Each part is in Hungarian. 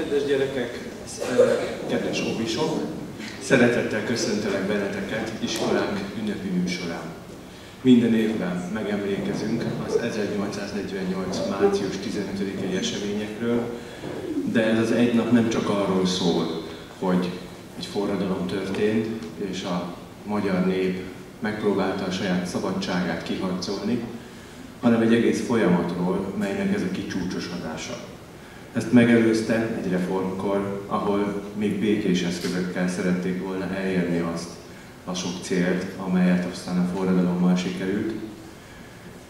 kedves gyerekek, kedves hobisok! Szeretettel köszöntelek benneteket iskolánk ünnepi műsorán. Minden évben megemlékezünk az 1848. március 15-i eseményekről, de ez az egy nap nem csak arról szól, hogy egy forradalom történt, és a magyar nép megpróbálta a saját szabadságát kiharcolni, hanem egy egész folyamatról, melynek ez a kicsúcsosodása. Ezt megelőzte egy reformkor, ahol még békés eszközökkel szerették volna elérni azt a sok célt, amelyet aztán a forradalommal sikerült.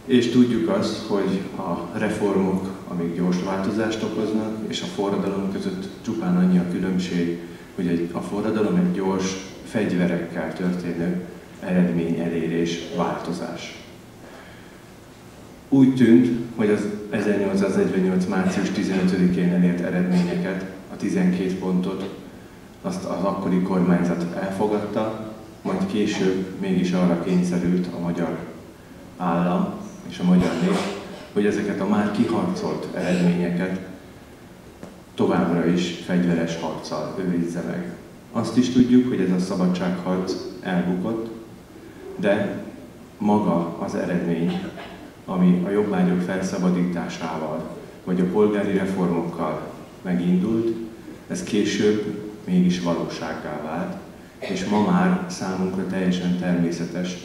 És tudjuk azt, hogy a reformok, amik gyors változást okoznak, és a forradalom között csupán annyi a különbség, hogy egy, a forradalom egy gyors, fegyverekkel történő eredmény elérés, változás. Úgy tűnt, hogy az 1848. március 15-én elért eredményeket, a 12 pontot, azt az akkori kormányzat elfogadta, majd később mégis arra kényszerült a magyar állam és a magyar nép, hogy ezeket a már kiharcolt eredményeket továbbra is fegyveres harccal őrizze meg. Azt is tudjuk, hogy ez a szabadságharc elbukott, de maga az eredmény ami a jobbágyok felszabadításával, vagy a polgári reformokkal megindult, ez később mégis valósággá vált, és ma már számunkra teljesen természetes,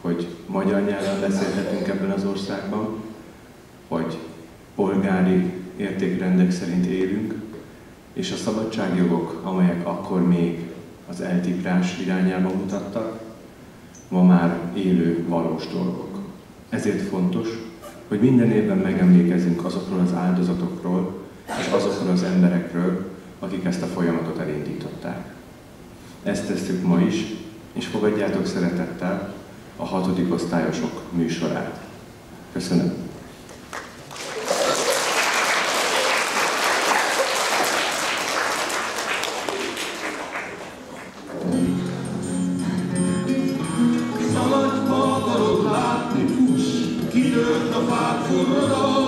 hogy magyar nyelven beszélhetünk ebben az országban, hogy polgári értékrendek szerint élünk, és a szabadságjogok, amelyek akkor még az eltiprás irányába mutattak, ma már élő, valós dolgok. Ezért fontos, hogy minden évben megemlékezünk azokról az áldozatokról és azokról az emberekről, akik ezt a folyamatot elindították. Ezt tesszük ma is, és fogadjátok szeretettel a hatodik osztályosok műsorát. Köszönöm. curro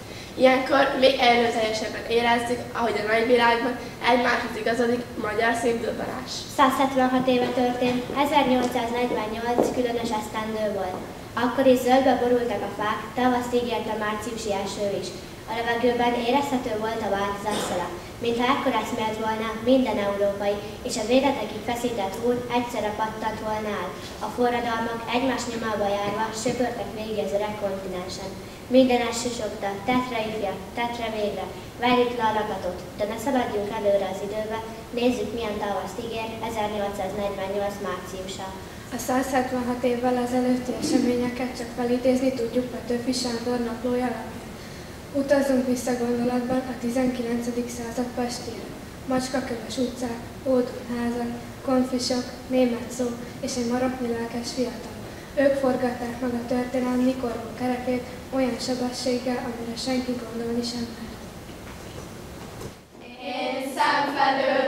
Ilyenkor még erőteljesebben érezzük, ahogy a nagyvilágban egymáshoz igazodik magyar szívdobbanás. 176 éve történt, 1848 különös esztendő volt. Akkor is zöldbe borultak a fák, tavaszt ígért a márciusi eső is. A levegőben érezhető volt a változás szala mintha ekkor eszmélt volna minden európai, és az életekig feszített úr egyszerre pattant volna el. A forradalmak egymás nyomába járva söpörtek végig az öreg kontinensen. Minden susogta, tetre ifja, tetre végre, várjuk le a lakatot, de ne szaladjunk előre az időbe, nézzük milyen tavaszt ígér 1848 márciusa. A 176 évvel ezelőtti eseményeket csak felidézni tudjuk Petőfi Sándor naplója Utazunk vissza gondolatban a 19. század Pestére. Macskaköves utcák, ódunházak, konfisok, német szó és egy maroknyi lelkes fiatal. Ők forgatták meg a történelmi korú kerekét olyan sebességgel, amire senki gondolni sem lehet. Én szemfelől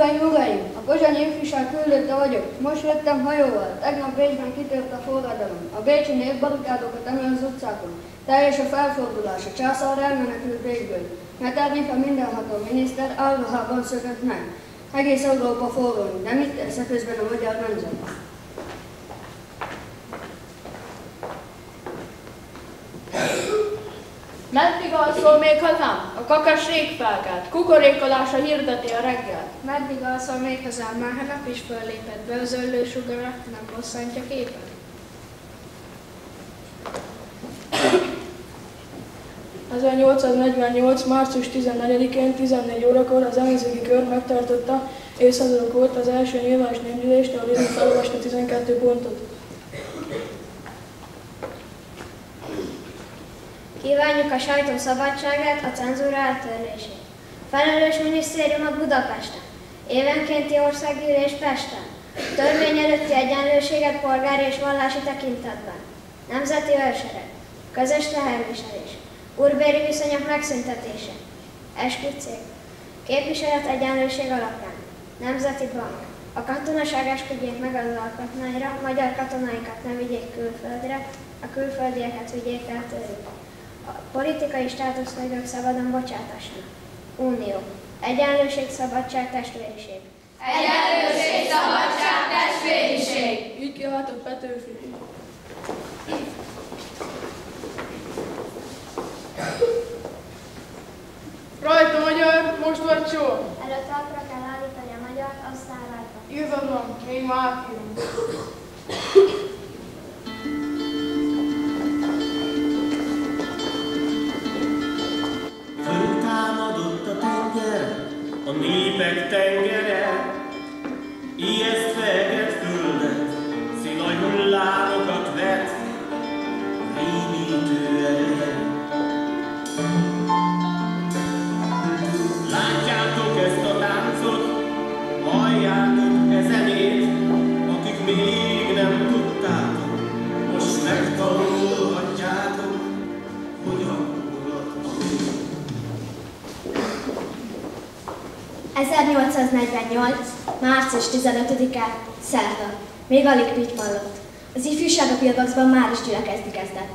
Uraim, uraim, a Pozsonyi ifjúság küldötte vagyok. Most jöttem hajóval. Tegnap Bécsben kitört a forradalom. A bécsi nép barikádokat emel az utcákon. Teljes a felfordulás, a császár elmenekült Bécsből. Metternich a mindenható miniszter Alvahában szökött meg. Egész Európa forró, de mit tesz közben a magyar nemzet? Meddig alszol még hazám? A kakas régfelkelt, kukorékolása hirdeti a reggel. Meddig alszol még hazám? Már ha nap is föllépett be az öllő sugarat, nem bosszantja képen? ...1848. március 14-én 14 órakor az ellenzéki kör megtartotta évszázadok óta az első nyilvános népgyűlést, ahol Lévin felolvasta 12 pontot. Kívánjuk a sajtó szabadságát, a cenzúra eltörlését. Felelős minisztériumot Budapesten. Évenkénti országgyűlés Pesten. Törvény előtti egyenlőséget polgári és vallási tekintetben. Nemzeti őrsereg. Közös teherviselés. Urbéri viszonyok megszüntetése. Esküdcég. Képviselet egyenlőség alapján. Nemzeti bank. A katonaság esküdjék meg az alkotmányra, magyar katonáikat ne vigyék külföldre, a külföldieket vigyék el tőlük. A politikai státusznagok szabadon bocsátásnak. Unió. Egyenlőség, szabadság, testvériség. Egyenlőség, szabadság, testvériség. Így kiáltott Petőfi. Rajta magyar, most vagy sor. Előtt talpra kell állítani a magyar, aztán rajta. Igazad még ma átírunk. Thank you. 1848. március 15-e, szerda. Még alig pitmallott. Az ifjúság a Pilbaxban már is gyülekezni kezdett.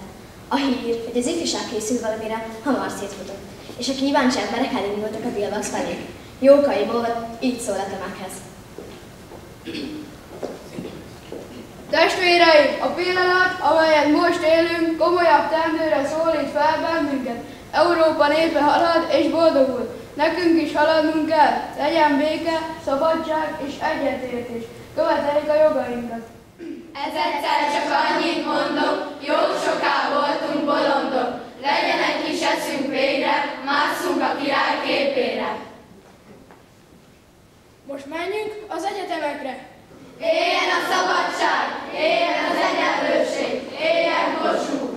A hír, hogy az ifjúság készül valamire, hamar szétfutott, és a kíváncsi emberek elindultak a Pilbax felé. Jókai volt, így szól a tömeghez. Testvéreim, a pillanat, amelyet most élünk, komolyabb teendőre szólít fel bennünket. Európa népe halad és boldogul. Nekünk is haladnunk kell. Legyen béke, szabadság és egyetértés. Követeljük a jogainkat. Ez egyszer csak annyit mondok, jó soká voltunk bolondok. Legyen egy kis eszünk végre, másszunk a király képére. Most menjünk az egyetemekre. Éljen a szabadság, éljen az egyenlőség, éljen Kossuth!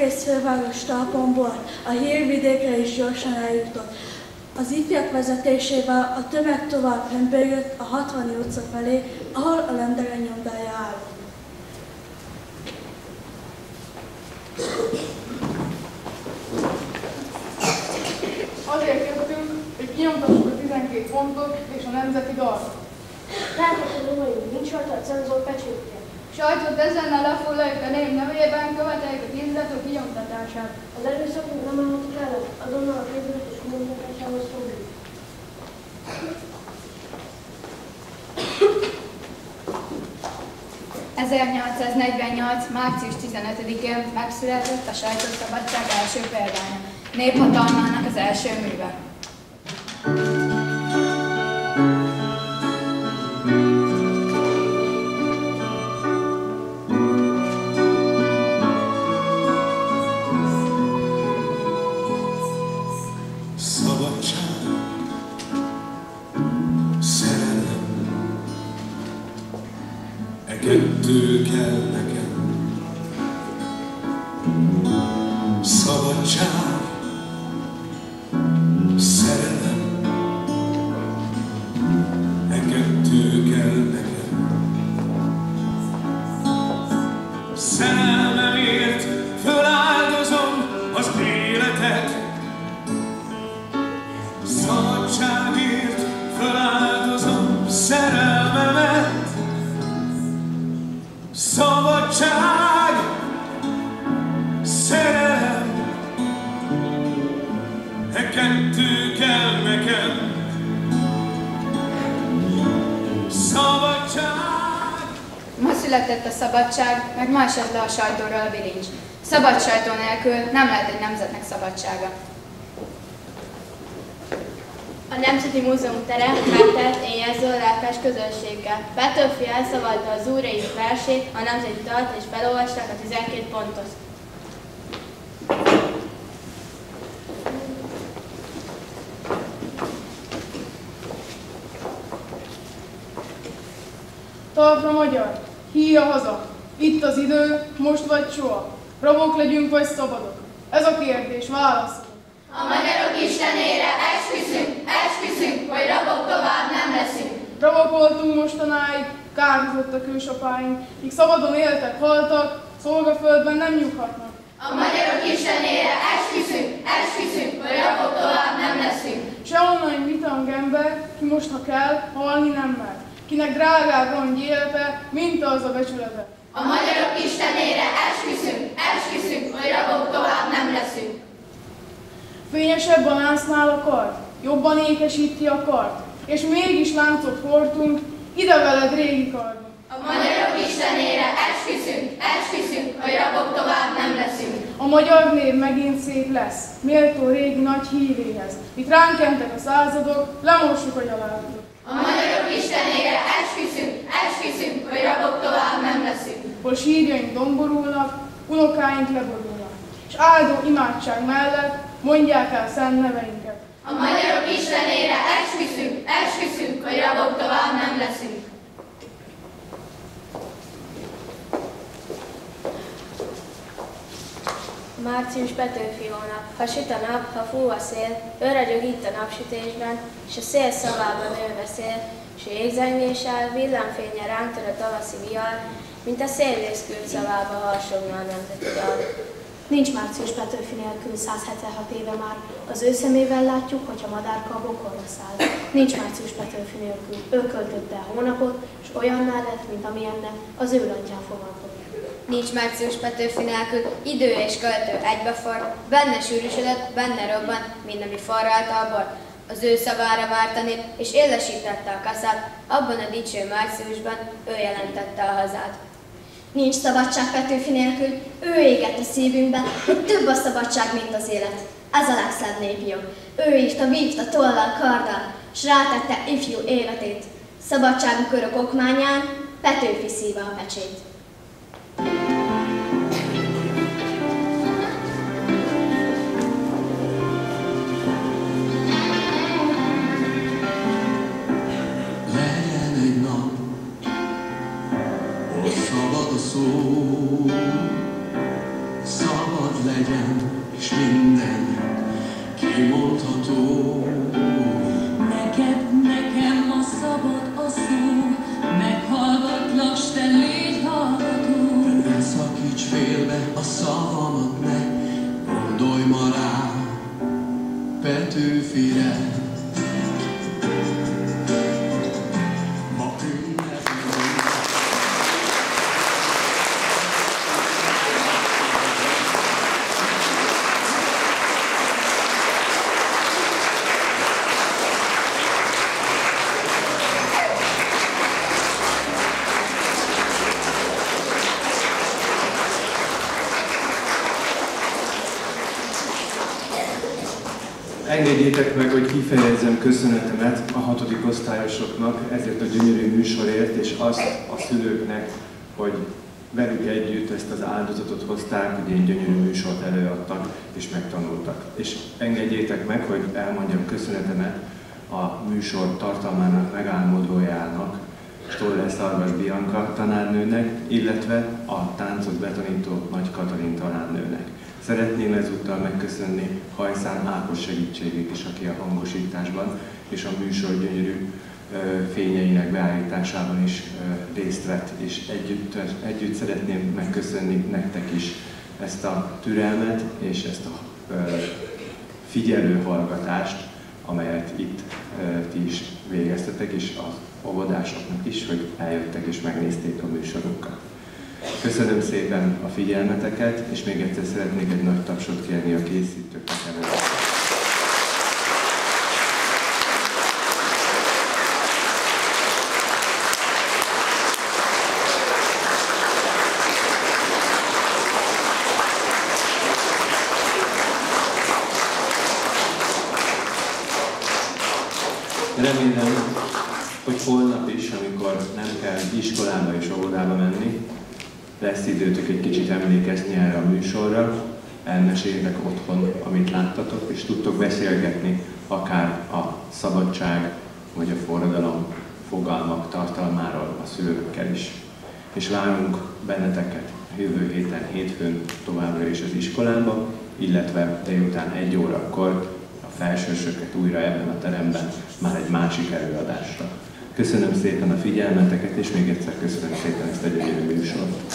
Egész főváros talpon volt, a hírvidékre is gyorsan eljutott. Az ifjak vezetésével a tömeg tovább hömpölyött a 60 utca felé, ahol a Lendere nyomdája áll. Azért jöttünk, hogy kinyomtassuk a 12 pontot és a nemzeti dalt. Látható római nincs rajta a cenzor pecsétje. Sajtot ezennel lefoglaljuk a követeljük a kinyomtatását. Az erőszakunk nem állhatik ellen, azonnal a képzőt és kommunikatásához fogjuk. ...1848. március 15-én megszületett a sajtószabadság első példánya, néphatalmának az első műve. Kell Szabadság, szerelem, e kettő kell nekem. Szabadság. Ma született a szabadság, meg ma esett le a sajtóról a bilincs. Szabad sajtó nélkül nem lehet egy nemzetnek szabadsága. A Nemzeti Múzeum tere megtelt éjjelző lelkes közönséggel. Petőfi elszavalta az úrai versét, a nemzeti dalt és felolvasták a 12 pontot. Talpra magyar, híja haza, itt az idő, most vagy soha. Rabok legyünk vagy szabadok? Ez a kérdés, válasz. A magyarok istenére esküszünk, voltunk mostanáig, kárhozott a kősapáink, kik szabadon éltek, haltak, szolgaföldben nem nyughatnak. A magyarok istenére esküszünk, esküszünk, hogy rabok tovább nem leszünk. Se onnan vitang ember, ki most ha kell, halni nem mer. Kinek drágább rongy élete, mint az a becsülete. A magyarok istenére esküszünk, esküszünk, hogy rabok tovább nem leszünk. Fényesebb a láncsnál a kard, jobban ékesíti a kard, és mégis láncot hordtunk, ide veled régi kardunk. A magyarok istenére esküszünk, esküszünk, hogy rabok tovább nem leszünk. A magyar név megint szép lesz, méltó régi nagy híréhez. Itt ránk entek a századok, lemossuk a gyalázatot. A magyarok istenére esküszünk, esküszünk, hogy rabok tovább nem leszünk. Hol sírjaink domborulnak, unokáink leborulnak. És áldó imádság mellett mondják el szent neveinket. A magyarok istenére esküszünk, esküszünk, hogy rabok tovább nem leszünk. Március Petőfi hónap. Ha süt a nap, ha fú a szél, őragyog itt a napsütésben, és a szél szavában ő beszél, s jégzengéssel villámfénye ránk tör a tavaszi vihar, mint a szélvész küld szavába harsogna a nemzeti dal. Nincs március Petőfi nélkül 176 éve már. Az ő szemével látjuk, hogy a madárka a bokorra száll. Nincs március Petőfi nélkül. Ő költötte a hónapot, és olyan lett, mint amilyennek az ő lantján fogadott. Nincs március Petőfi nélkül, idő és költő egybefor, benne sűrűsödött, benne robban, mind ami forralta a bor. Az ő szavára várt a nép, és élesítette a kaszát, abban a dicső márciusban ő jelentette a hazát. Nincs szabadság Petőfi nélkül, ő égett a szívünkben, hogy több a szabadság, mint az élet. Ez a legszebb népjog. Ő írta, vívta tollal, karddal, s rátette ifjú életét. Szabadságunk örök okmányán Petőfi szíve a pecsét. Engedjétek meg, hogy kifejezzem köszönetemet a hatodik osztályosoknak ezért a gyönyörű műsorért, és azt a szülőknek, hogy velük együtt ezt az áldozatot hozták, hogy egy gyönyörű műsort előadtak és megtanultak. És engedjétek meg, hogy elmondjam köszönetemet a műsor tartalmának megálmodójának, Stoller Szarvas Bianca tanárnőnek, illetve a táncot betanító Nagy Katalin tanárnőnek. Szeretném ezúttal megköszönni Hajszán Ákos segítségét is, aki a hangosításban és a műsor gyönyörű fényeinek beállításában is részt vett, és együtt, együtt szeretném megköszönni nektek is ezt a türelmet és ezt a figyelő hallgatást, amelyet itt ti is végeztetek, és az óvodásoknak is, hogy eljöttek és megnézték a műsorunkat. Köszönöm szépen a figyelmeteket, és még egyszer szeretnék egy nagy tapsot kérni a készítőknek előtt. Remélem, hogy holnap is, amikor nem kell iskolába menni, lesz időtök egy kicsit emlékezni erre a műsorra, elmeséltek otthon, amit láttatok, és tudtok beszélgetni akár a szabadság vagy a forradalom fogalmak tartalmáról a szülőkkel is. És várunk benneteket jövő héten, hétfőn továbbra is az iskolába, illetve délután egy órakor a felsősöket újra ebben a teremben már egy másik előadásra. Köszönöm szépen a figyelmeteket, és még egyszer köszönöm szépen ezt a gyönyörű műsort.